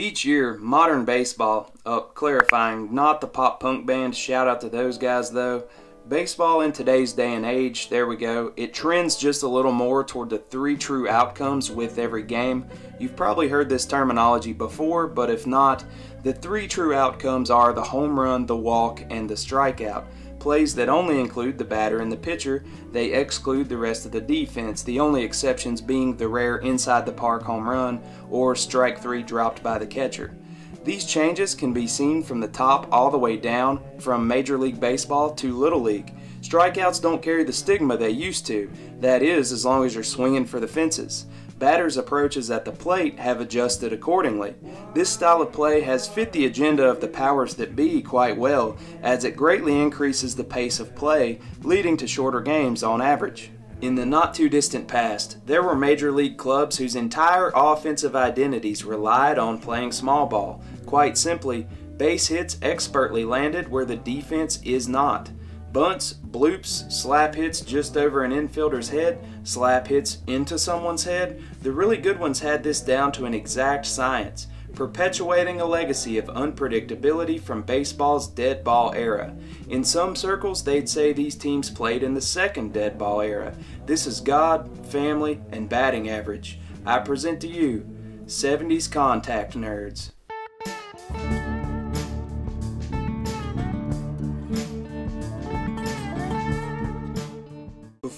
Each year, modern baseball, uh, clarifying, not the pop punk band, shout out to those guys though. Baseball in today's day and age, there we go, it trends just a little more toward the three true outcomes with every game. You've probably heard this terminology before, but if not, the three true outcomes are the home run, the walk, and the strikeout. Plays that only include the batter and the pitcher, they exclude the rest of the defense, the only exceptions being the rare inside the park home run or strike three dropped by the catcher. These changes can be seen from the top all the way down, from Major League Baseball to Little League. Strikeouts don't carry the stigma they used to, that is, as long as you're swinging for the fences batters' approaches at the plate have adjusted accordingly. This style of play has fit the agenda of the powers that be quite well, as it greatly increases the pace of play, leading to shorter games on average. In the not too distant past, there were major league clubs whose entire offensive identities relied on playing small ball. Quite simply, base hits expertly landed where the defense is not. Bunts, bloops, slap hits just over an infielder's head, slap hits into someone's head. The really good ones had this down to an exact science, perpetuating a legacy of unpredictability from baseball's dead ball era. In some circles, they'd say these teams played in the second dead ball era. This is God, family, and batting average. I present to you 70s contact nerds.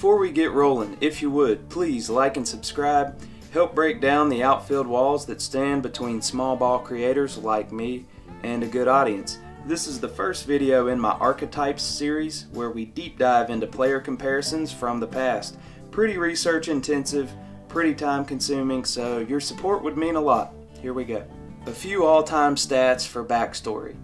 Before we get rolling, if you would, please like and subscribe. Help break down the outfield walls that stand between small ball creators like me and a good audience. This is the first video in my Archetypes series where we deep dive into player comparisons from the past. Pretty research intensive, pretty time consuming, so your support would mean a lot. Here we go. A few all-time stats for backstory.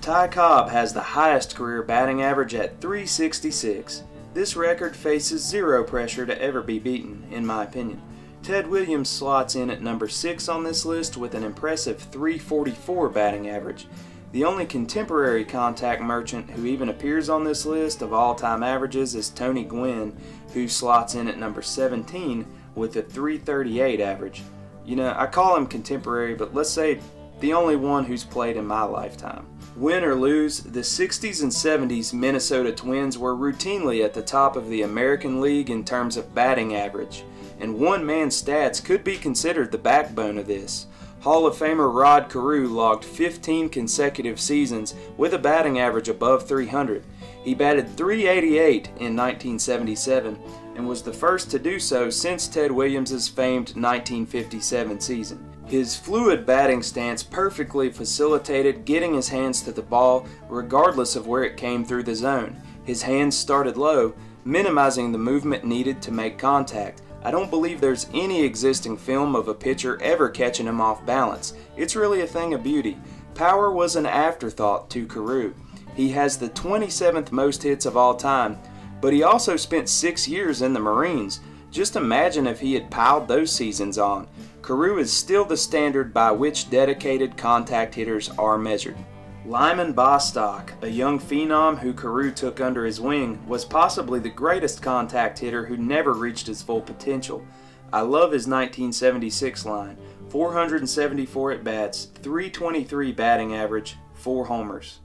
Ty Cobb has the highest career batting average at 366. This record faces zero pressure to ever be beaten, in my opinion. Ted Williams slots in at number 6 on this list with an impressive 344 batting average. The only contemporary contact merchant who even appears on this list of all-time averages is Tony Gwynn, who slots in at number 17 with a 338 average. You know, I call him contemporary, but let's say the only one who's played in my lifetime. Win or lose, the 60s and 70s Minnesota Twins were routinely at the top of the American League in terms of batting average, and one man stats could be considered the backbone of this. Hall of Famer Rod Carew logged 15 consecutive seasons with a batting average above 300. He batted 388 in 1977 and was the first to do so since Ted Williams' famed 1957 season. His fluid batting stance perfectly facilitated getting his hands to the ball regardless of where it came through the zone. His hands started low, minimizing the movement needed to make contact. I don't believe there's any existing film of a pitcher ever catching him off balance. It's really a thing of beauty. Power was an afterthought to Carew. He has the 27th most hits of all time, but he also spent six years in the Marines. Just imagine if he had piled those seasons on. Carew is still the standard by which dedicated contact hitters are measured. Lyman Bostock, a young phenom who Carew took under his wing, was possibly the greatest contact hitter who never reached his full potential. I love his 1976 line 474 at bats, 323 batting average, 4 homers.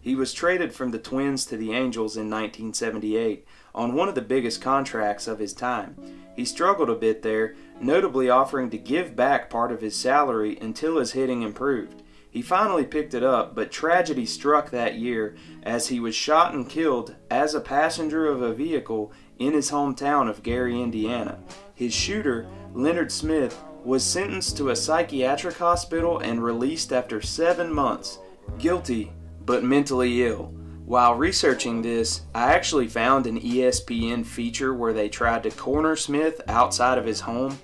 He was traded from the Twins to the Angels in 1978 on one of the biggest contracts of his time. He struggled a bit there, notably offering to give back part of his salary until his hitting improved. He finally picked it up, but tragedy struck that year as he was shot and killed as a passenger of a vehicle in his hometown of Gary, Indiana. His shooter, Leonard Smith, was sentenced to a psychiatric hospital and released after seven months, guilty but mentally ill. While researching this, I actually found an ESPN feature where they tried to corner Smith outside of his home.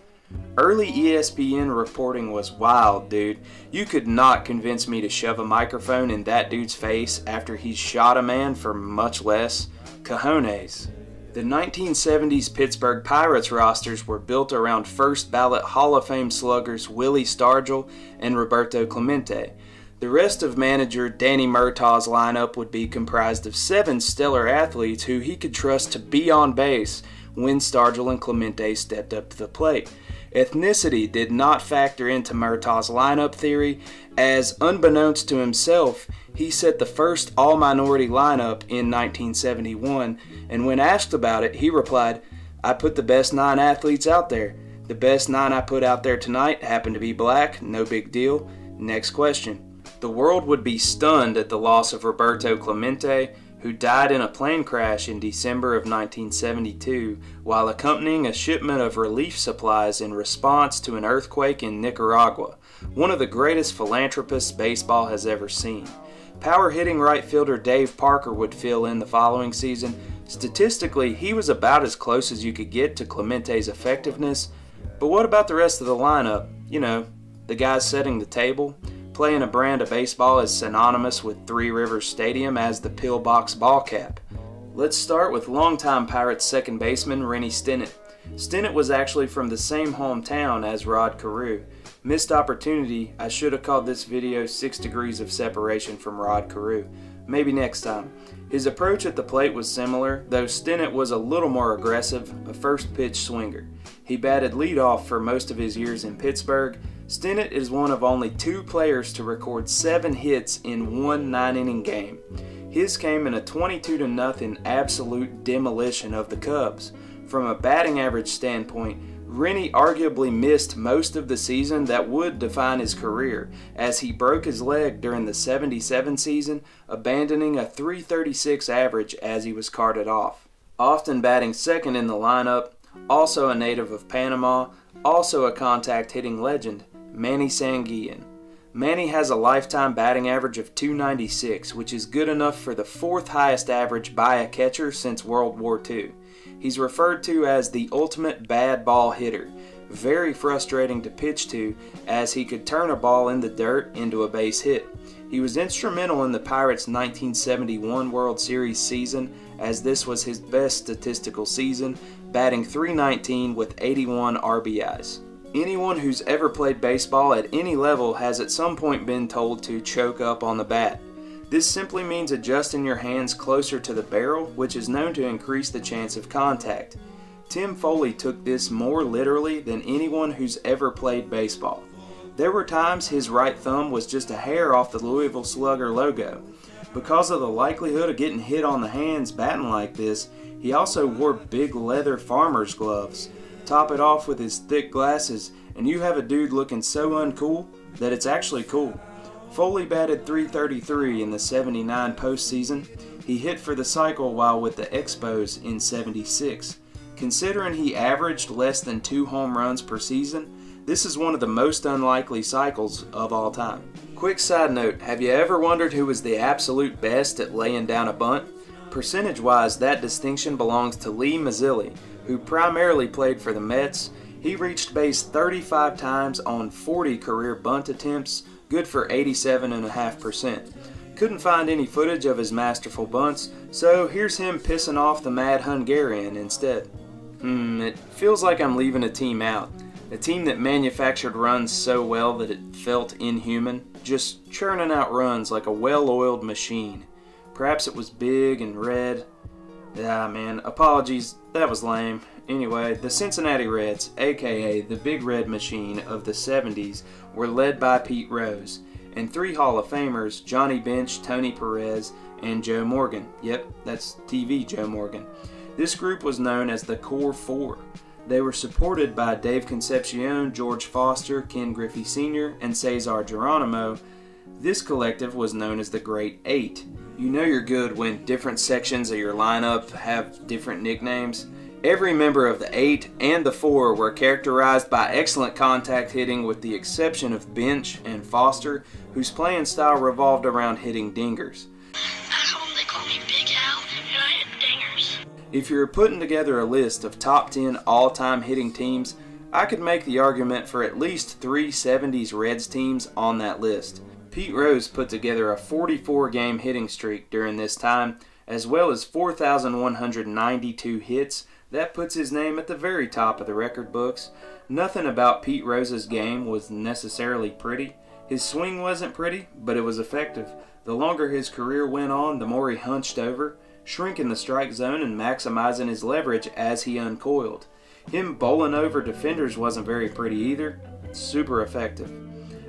Early ESPN reporting was wild, dude. You could not convince me to shove a microphone in that dude's face after he shot a man for much less. Cojones. The 1970s Pittsburgh Pirates rosters were built around first ballot Hall of Fame sluggers Willie Stargell and Roberto Clemente. The rest of manager Danny Murtaugh's lineup would be comprised of seven stellar athletes who he could trust to be on base when Stargell and Clemente stepped up to the plate. Ethnicity did not factor into Murtaugh's lineup theory, as unbeknownst to himself, he set the first all minority lineup in 1971, and when asked about it, he replied, I put the best nine athletes out there. The best nine I put out there tonight happened to be black, no big deal. Next question. The world would be stunned at the loss of Roberto Clemente, who died in a plane crash in December of 1972 while accompanying a shipment of relief supplies in response to an earthquake in Nicaragua, one of the greatest philanthropists baseball has ever seen. Power hitting right fielder Dave Parker would fill in the following season. Statistically, he was about as close as you could get to Clemente's effectiveness, but what about the rest of the lineup? You know, the guys setting the table? Playing a brand of baseball is synonymous with Three Rivers Stadium as the pillbox ball cap. Let's start with longtime Pirates second baseman Rennie Stennett. Stennett was actually from the same hometown as Rod Carew. Missed opportunity, I should have called this video 6 degrees of separation from Rod Carew. Maybe next time. His approach at the plate was similar, though Stennett was a little more aggressive, a first pitch swinger. He batted leadoff for most of his years in Pittsburgh, Stennett is one of only two players to record seven hits in one nine inning game. His came in a 22 0 absolute demolition of the Cubs. From a batting average standpoint, Rennie arguably missed most of the season that would define his career, as he broke his leg during the 77 season, abandoning a 336 average as he was carted off. Often batting second in the lineup, also a native of Panama, also a contact hitting legend, Manny Sanguillen. Manny has a lifetime batting average of 296, which is good enough for the fourth highest average by a catcher since World War II. He's referred to as the ultimate bad ball hitter. Very frustrating to pitch to, as he could turn a ball in the dirt into a base hit. He was instrumental in the Pirates' 1971 World Series season, as this was his best statistical season, batting 319 with 81 RBIs. Anyone who's ever played baseball at any level has at some point been told to choke up on the bat. This simply means adjusting your hands closer to the barrel, which is known to increase the chance of contact. Tim Foli took this more literally than anyone who's ever played baseball. There were times his right thumb was just a hair off the Louisville Slugger logo. Because of the likelihood of getting hit on the hands batting like this, he also wore big leather farmer's gloves. Top it off with his thick glasses, and you have a dude looking so uncool that it's actually cool. Foli batted 333 in the 79 postseason. He hit for the cycle while with the Expos in 76. Considering he averaged less than two home runs per season, this is one of the most unlikely cycles of all time. Quick side note have you ever wondered who was the absolute best at laying down a bunt? Percentage wise, that distinction belongs to Lee Mazzilli, who primarily played for the Mets. He reached base 35 times on 40 career bunt attempts, good for 87.5%. Couldn't find any footage of his masterful bunts, so here's him pissing off the mad Hungarian instead. Hmm, it feels like I'm leaving a team out. A team that manufactured runs so well that it felt inhuman, just churning out runs like a well oiled machine. Perhaps it was big and red, Ah, man, apologies, that was lame. Anyway, the Cincinnati Reds, aka the Big Red Machine of the 70s, were led by Pete Rose, and three Hall of Famers, Johnny Bench, Tony Perez, and Joe Morgan. Yep, that's TV Joe Morgan. This group was known as the Core Four. They were supported by Dave Concepcion, George Foster, Ken Griffey Sr., and Cesar Geronimo. This collective was known as the Great Eight, you know you're good when different sections of your lineup have different nicknames. Every member of the 8 and the 4 were characterized by excellent contact hitting with the exception of Bench and Foster, whose playing style revolved around hitting dingers. If you're putting together a list of top 10 all-time hitting teams, I could make the argument for at least three 70s Reds teams on that list. Pete Rose put together a 44 game hitting streak during this time, as well as 4,192 hits. That puts his name at the very top of the record books. Nothing about Pete Rose's game was necessarily pretty. His swing wasn't pretty, but it was effective. The longer his career went on, the more he hunched over, shrinking the strike zone and maximizing his leverage as he uncoiled. Him bowling over defenders wasn't very pretty either. Super effective.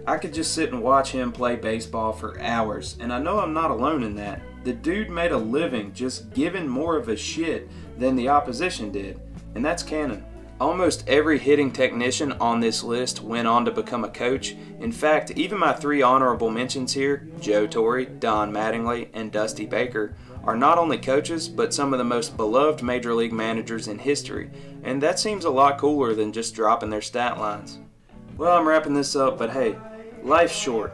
I could just sit and watch him play baseball for hours, and I know I'm not alone in that. The dude made a living just giving more of a shit than the opposition did, and that's canon. Almost every hitting technician on this list went on to become a coach. In fact, even my three honorable mentions here Joe Torre, Don Mattingly, and Dusty Baker are not only coaches, but some of the most beloved major league managers in history, and that seems a lot cooler than just dropping their stat lines. Well, I'm wrapping this up, but hey, life's short.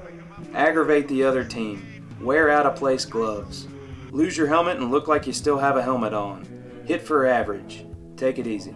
Aggravate the other team. Wear out of place gloves. Lose your helmet and look like you still have a helmet on. Hit for average. Take it easy.